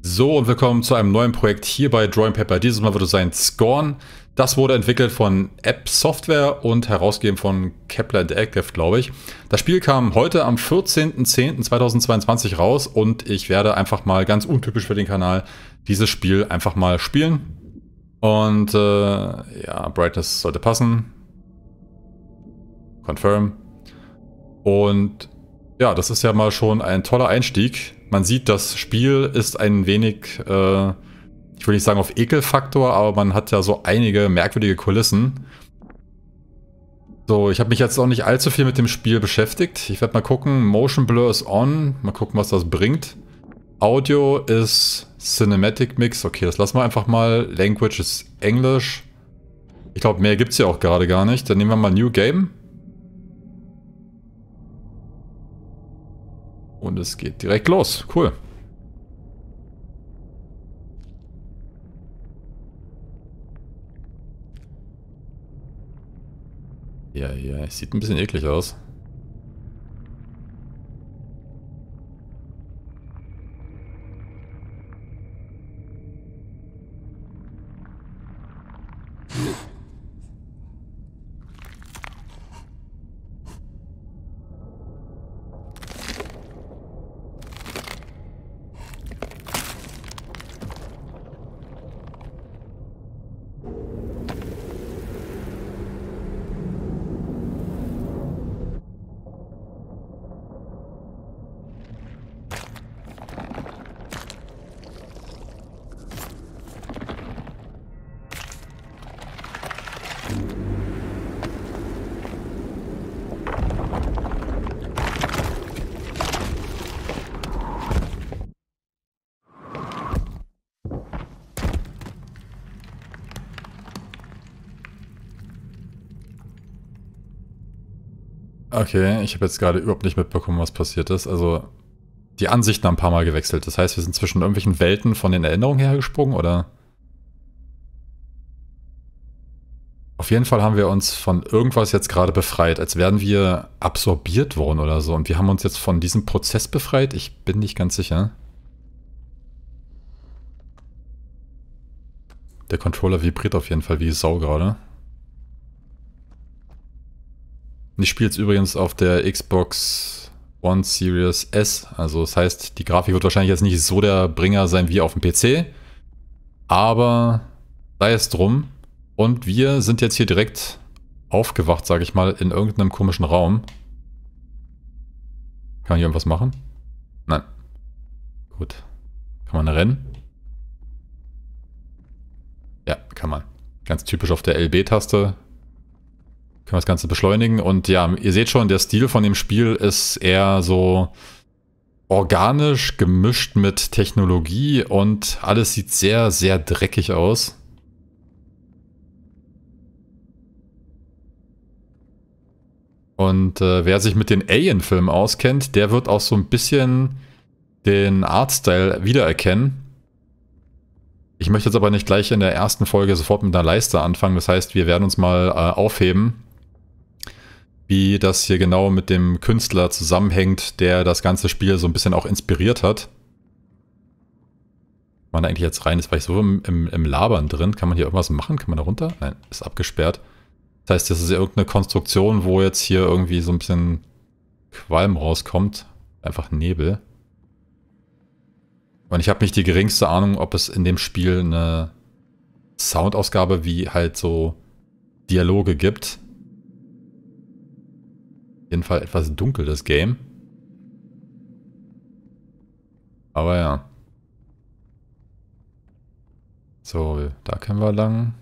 So und willkommen zu einem neuen Projekt hier bei Drawing Paper. Dieses Mal wird es sein Scorn. Das wurde entwickelt von App Software und herausgegeben von Kepler Interactive, glaube ich. Das Spiel kam heute am 14.10.2022 raus und ich werde einfach mal ganz untypisch für den Kanal dieses Spiel einfach mal spielen. Und äh, ja, Brightness sollte passen. Confirm. Und ja, das ist ja mal schon ein toller Einstieg. Man sieht, das Spiel ist ein wenig, äh, ich will nicht sagen auf Ekelfaktor, aber man hat ja so einige merkwürdige Kulissen. So, ich habe mich jetzt auch nicht allzu viel mit dem Spiel beschäftigt. Ich werde mal gucken, Motion Blur ist on. Mal gucken, was das bringt. Audio ist Cinematic Mix. Okay, das lassen wir einfach mal. Language ist Englisch. Ich glaube, mehr gibt es ja auch gerade gar nicht. Dann nehmen wir mal New Game. Und es geht direkt los. Cool. Ja, ja, sieht ein bisschen eklig aus. Okay, ich habe jetzt gerade überhaupt nicht mitbekommen, was passiert ist. Also die Ansichten haben ein paar Mal gewechselt. Das heißt, wir sind zwischen irgendwelchen Welten von den Erinnerungen hergesprungen, oder? Auf jeden Fall haben wir uns von irgendwas jetzt gerade befreit, als wären wir absorbiert worden oder so. Und wir haben uns jetzt von diesem Prozess befreit. Ich bin nicht ganz sicher. Der Controller vibriert auf jeden Fall wie Sau gerade. Ich spiele es übrigens auf der Xbox One Series S. Also das heißt, die Grafik wird wahrscheinlich jetzt nicht so der Bringer sein wie auf dem PC. Aber sei es drum. Und wir sind jetzt hier direkt aufgewacht, sage ich mal, in irgendeinem komischen Raum. Kann man hier irgendwas machen? Nein. Gut. Kann man rennen? Ja, kann man. Ganz typisch auf der LB-Taste können wir das Ganze beschleunigen. Und ja, ihr seht schon, der Stil von dem Spiel ist eher so organisch gemischt mit Technologie und alles sieht sehr, sehr dreckig aus. Und äh, wer sich mit den Alien-Filmen auskennt, der wird auch so ein bisschen den Artstyle wiedererkennen. Ich möchte jetzt aber nicht gleich in der ersten Folge sofort mit einer Leiste anfangen. Das heißt, wir werden uns mal äh, aufheben wie das hier genau mit dem Künstler zusammenhängt, der das ganze Spiel so ein bisschen auch inspiriert hat. Man eigentlich jetzt rein ist, ich so im, im, im, Labern drin. Kann man hier irgendwas machen? Kann man da runter? Nein, ist abgesperrt. Das heißt, das ist irgendeine Konstruktion, wo jetzt hier irgendwie so ein bisschen Qualm rauskommt. Einfach Nebel. Und ich habe nicht die geringste Ahnung, ob es in dem Spiel eine Soundausgabe wie halt so Dialoge gibt jeden Fall etwas dunkel, das Game. Aber ja. So, da können wir lang.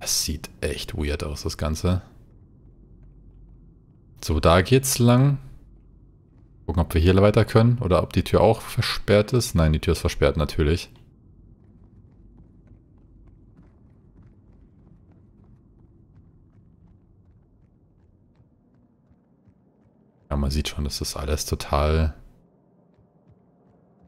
Es sieht echt weird aus, das Ganze. So, da geht's lang. Gucken, ob wir hier weiter können oder ob die Tür auch versperrt ist. Nein, die Tür ist versperrt natürlich. Ja, man sieht schon, das ist alles total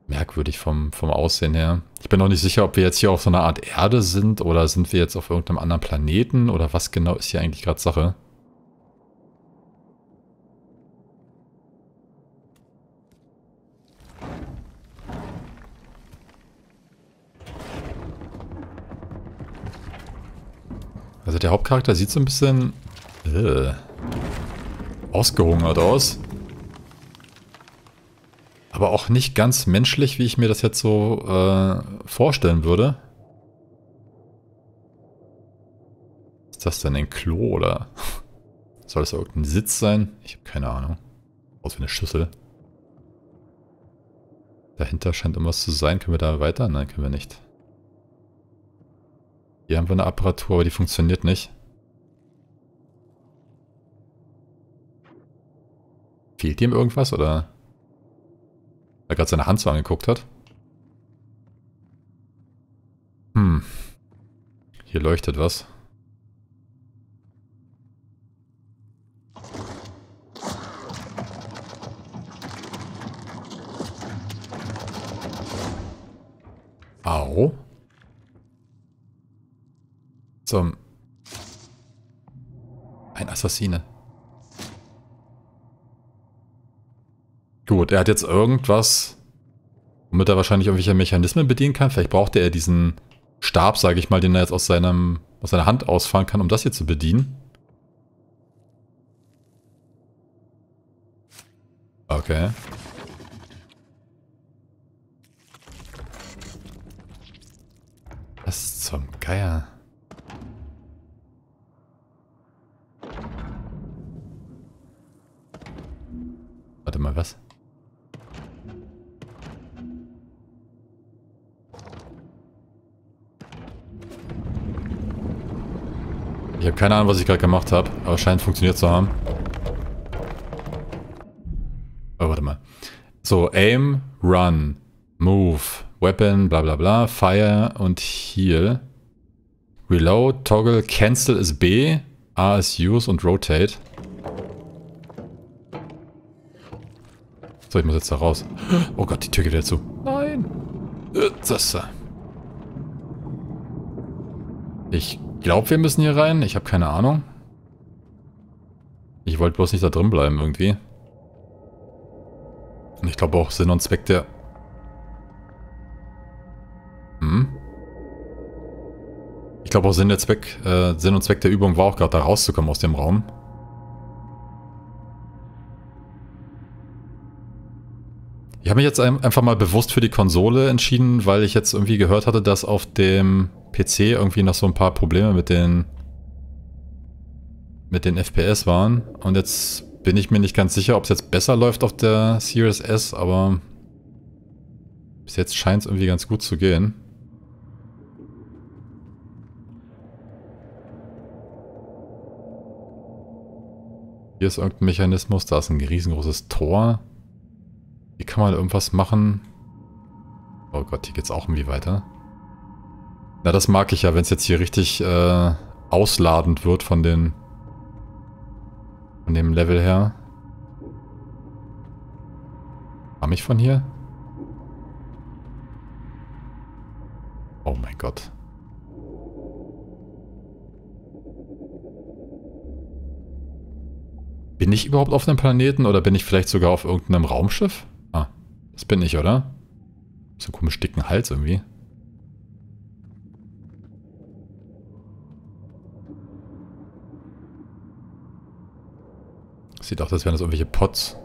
merkwürdig vom, vom Aussehen her. Ich bin noch nicht sicher, ob wir jetzt hier auf so einer Art Erde sind oder sind wir jetzt auf irgendeinem anderen Planeten oder was genau ist hier eigentlich gerade Sache. Also der Hauptcharakter sieht so ein bisschen äh, ausgehungert aus. Aber auch nicht ganz menschlich, wie ich mir das jetzt so äh, vorstellen würde. Ist das denn ein Klo oder soll das irgendein Sitz sein? Ich habe keine Ahnung. Aus wie eine Schüssel. Dahinter scheint irgendwas zu sein. Können wir da weiter? Nein, können wir nicht. Hier haben wir eine Apparatur, aber die funktioniert nicht. Fehlt ihm irgendwas oder? Er gerade seine Hand so angeguckt hat. Hm. Hier leuchtet was. Au. Zum... Ein Assassine. Gut, er hat jetzt irgendwas, womit er wahrscheinlich irgendwelche Mechanismen bedienen kann. Vielleicht braucht er diesen Stab, sage ich mal, den er jetzt aus, seinem, aus seiner Hand ausfahren kann, um das hier zu bedienen. Okay. Keine Ahnung, was ich gerade gemacht habe, aber scheint funktioniert zu haben. Oh, warte mal. So, Aim, Run, Move, Weapon, bla bla bla, Fire und Heal. Reload, Toggle, Cancel ist B, A ist Use und Rotate. So, ich muss jetzt da raus. Oh Gott, die Tür geht wieder zu. Nein. Das. Ich glaube, wir müssen hier rein. Ich habe keine Ahnung. Ich wollte bloß nicht da drin bleiben irgendwie. Und ich glaube auch Sinn und Zweck der... Hm? Ich glaube auch Sinn, der Zweck, äh, Sinn und Zweck der Übung war auch gerade da rauszukommen aus dem Raum. Ich habe mich jetzt einfach mal bewusst für die Konsole entschieden, weil ich jetzt irgendwie gehört hatte, dass auf dem PC irgendwie noch so ein paar Probleme mit den mit den FPS waren. Und jetzt bin ich mir nicht ganz sicher, ob es jetzt besser läuft auf der Series S, aber bis jetzt scheint es irgendwie ganz gut zu gehen. Hier ist irgendein Mechanismus, da ist ein riesengroßes Tor. Hier kann man irgendwas machen. Oh Gott, hier geht's auch irgendwie weiter. Na, das mag ich ja, wenn es jetzt hier richtig äh, ausladend wird von den von dem Level her. Kam ich von hier? Oh mein Gott. Bin ich überhaupt auf einem Planeten oder bin ich vielleicht sogar auf irgendeinem Raumschiff? Ah, das bin ich, oder? So einen komisch dicken Hals irgendwie. Sieht auch, als wären das irgendwelche Pots.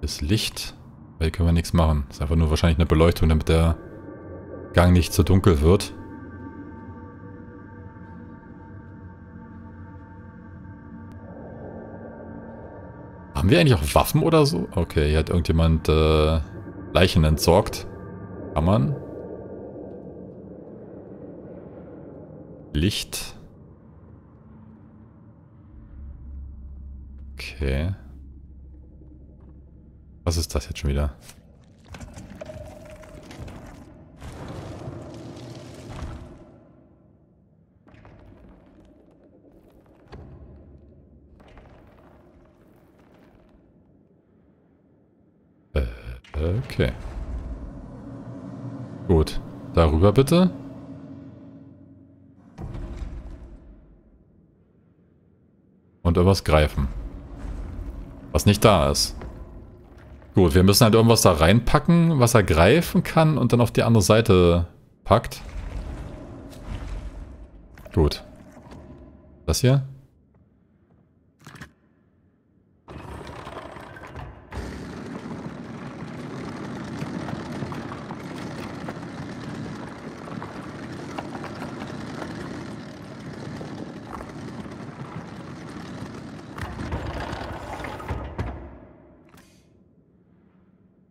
Das Licht. Hier können wir nichts machen. Das ist einfach nur wahrscheinlich eine Beleuchtung, damit der Gang nicht zu dunkel wird. Haben wir eigentlich auch Waffen oder so? Okay, hier hat irgendjemand äh, Leichen entsorgt. Kann man. Licht. Okay. Was ist das jetzt schon wieder? Okay. Gut. Darüber bitte. Und irgendwas greifen. Was nicht da ist. Gut, wir müssen halt irgendwas da reinpacken, was er greifen kann und dann auf die andere Seite packt. Gut. Das hier?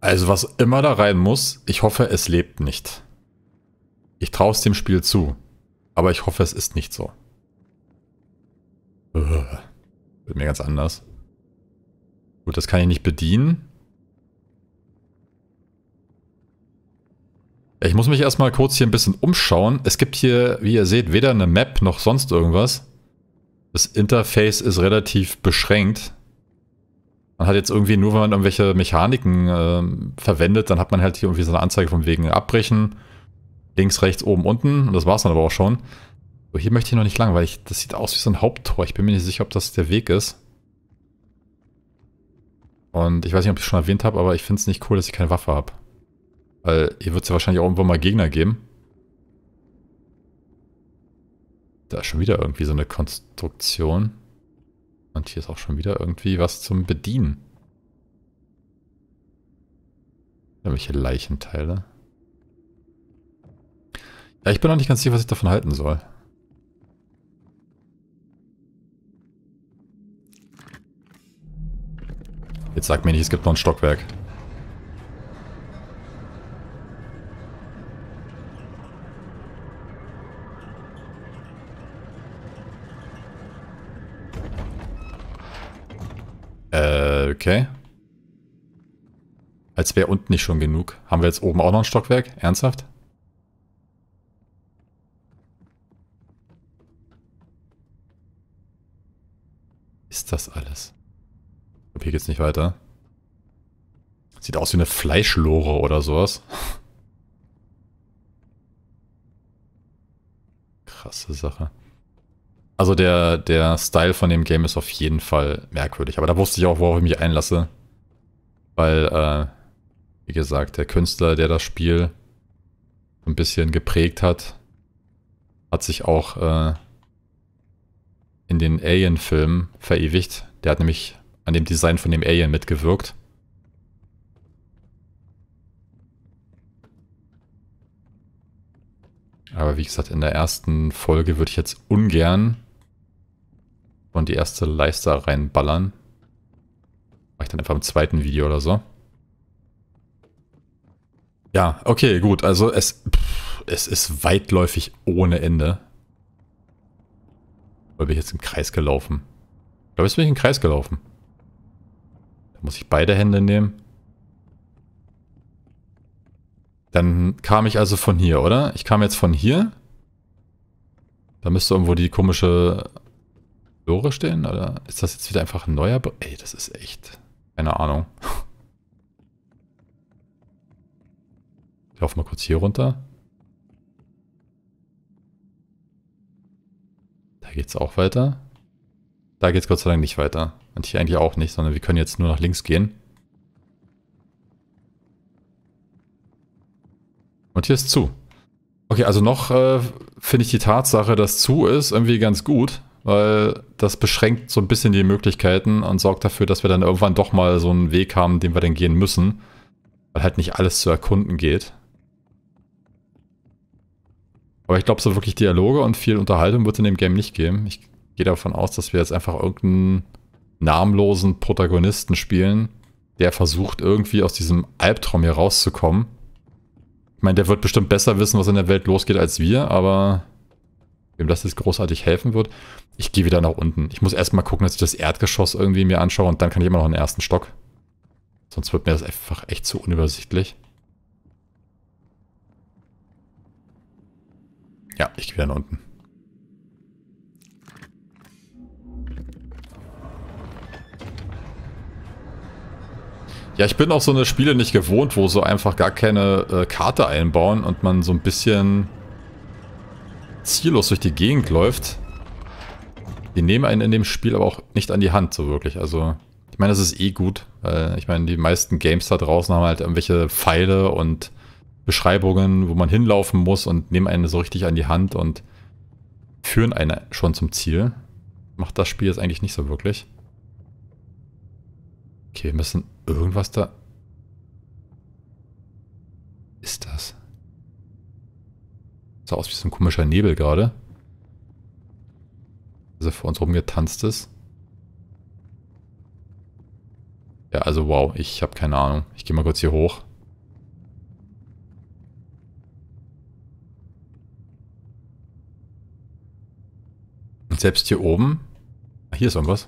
Also was immer da rein muss, ich hoffe, es lebt nicht. Ich traue es dem Spiel zu. Aber ich hoffe, es ist nicht so. wird mir ganz anders. Gut, das kann ich nicht bedienen. Ich muss mich erstmal kurz hier ein bisschen umschauen. Es gibt hier, wie ihr seht, weder eine Map noch sonst irgendwas. Das Interface ist relativ beschränkt. Man hat jetzt irgendwie nur, wenn man irgendwelche Mechaniken äh, verwendet, dann hat man halt hier irgendwie so eine Anzeige von wegen Abbrechen. Links, rechts, oben, unten. Und das war es dann aber auch schon. So, hier möchte ich noch nicht lang, weil ich, das sieht aus wie so ein Haupttor. Ich bin mir nicht sicher, ob das der Weg ist. Und ich weiß nicht, ob ich es schon erwähnt habe, aber ich finde es nicht cool, dass ich keine Waffe habe. Weil hier wird es ja wahrscheinlich auch irgendwo mal Gegner geben. Da ist schon wieder irgendwie so eine Konstruktion. Und hier ist auch schon wieder irgendwie was zum Bedienen. Irgendwelche Leichenteile. Ja, ich bin noch nicht ganz sicher, was ich davon halten soll. Jetzt sag mir nicht, es gibt noch ein Stockwerk. Äh, okay. Als wäre unten nicht schon genug. Haben wir jetzt oben auch noch ein Stockwerk? Ernsthaft? Ist das alles? Ich hier geht's nicht weiter. Sieht aus wie eine Fleischlore oder sowas. Krasse Sache. Also der, der Style von dem Game ist auf jeden Fall merkwürdig. Aber da wusste ich auch, worauf ich mich einlasse. Weil, äh, wie gesagt, der Künstler, der das Spiel ein bisschen geprägt hat, hat sich auch äh, in den Alien-Filmen verewigt. Der hat nämlich an dem Design von dem Alien mitgewirkt. Aber wie gesagt, in der ersten Folge würde ich jetzt ungern und die erste Leiste reinballern. Mach ich dann einfach im zweiten Video oder so. Ja, okay, gut. Also es, pff, es ist weitläufig ohne Ende. Oder bin ich jetzt im Kreis gelaufen? Ich glaube, jetzt bin ich im Kreis gelaufen. Da muss ich beide Hände nehmen. Dann kam ich also von hier, oder? Ich kam jetzt von hier. Da müsste irgendwo die komische Lore stehen? Oder ist das jetzt wieder einfach ein neuer... Be Ey, das ist echt... Keine Ahnung. Ich laufe mal kurz hier runter. Da geht's auch weiter. Da geht's Gott sei Dank nicht weiter. Und hier eigentlich auch nicht, sondern wir können jetzt nur nach links gehen. Und hier ist zu. Okay, also noch äh, finde ich die Tatsache, dass zu ist, irgendwie ganz gut weil das beschränkt so ein bisschen die Möglichkeiten und sorgt dafür, dass wir dann irgendwann doch mal so einen Weg haben, den wir dann gehen müssen, weil halt nicht alles zu erkunden geht. Aber ich glaube, so wirklich Dialoge und viel Unterhaltung wird es in dem Game nicht geben. Ich gehe davon aus, dass wir jetzt einfach irgendeinen namenlosen Protagonisten spielen, der versucht irgendwie aus diesem Albtraum hier rauszukommen. Ich meine, der wird bestimmt besser wissen, was in der Welt losgeht als wir, aber wem das jetzt großartig helfen wird. Ich gehe wieder nach unten. Ich muss erstmal gucken, dass ich das Erdgeschoss irgendwie mir anschaue und dann kann ich immer noch einen ersten Stock. Sonst wird mir das einfach echt zu unübersichtlich. Ja, ich gehe wieder nach unten. Ja, ich bin auch so eine Spiele nicht gewohnt, wo so einfach gar keine äh, Karte einbauen und man so ein bisschen ziellos durch die Gegend läuft. Die nehmen einen in dem Spiel aber auch nicht an die Hand so wirklich. Also, ich meine, das ist eh gut, weil ich meine, die meisten Games da draußen haben halt irgendwelche Pfeile und Beschreibungen, wo man hinlaufen muss und nehmen einen so richtig an die Hand und führen einen schon zum Ziel. Macht das Spiel jetzt eigentlich nicht so wirklich. Okay, wir müssen irgendwas da... Ist das? Sah aus wie so ein komischer Nebel gerade. Also vor uns rumgetanzt ist. Ja, also wow, ich habe keine Ahnung. Ich gehe mal kurz hier hoch. Und selbst hier oben... Hier ist irgendwas.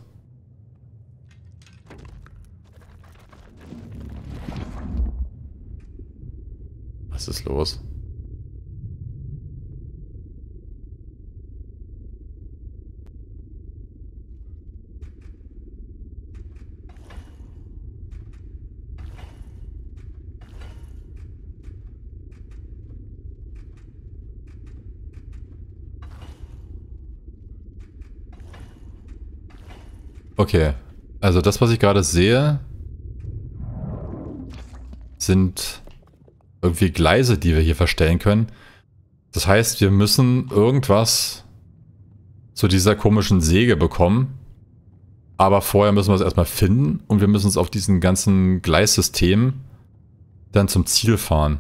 Was ist los? Okay. Also das, was ich gerade sehe, sind irgendwie Gleise, die wir hier verstellen können. Das heißt, wir müssen irgendwas zu dieser komischen Säge bekommen. Aber vorher müssen wir es erstmal finden und wir müssen es auf diesen ganzen Gleissystem dann zum Ziel fahren.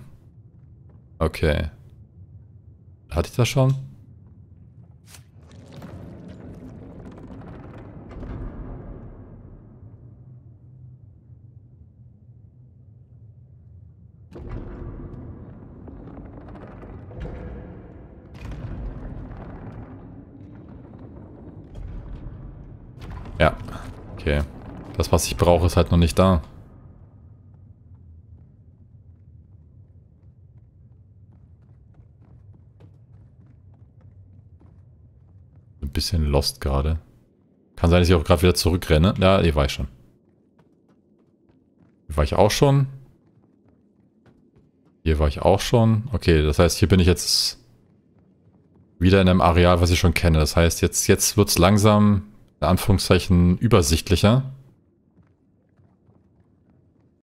Okay. Hatte ich das schon? Ja, okay. Das, was ich brauche, ist halt noch nicht da. Ein bisschen lost gerade. Kann sein, dass ich auch gerade wieder zurückrenne. Ja, hier war ich schon. Hier war ich auch schon. Hier war ich auch schon. Okay, das heißt, hier bin ich jetzt wieder in einem Areal, was ich schon kenne. Das heißt, jetzt, jetzt wird es langsam in Anführungszeichen übersichtlicher.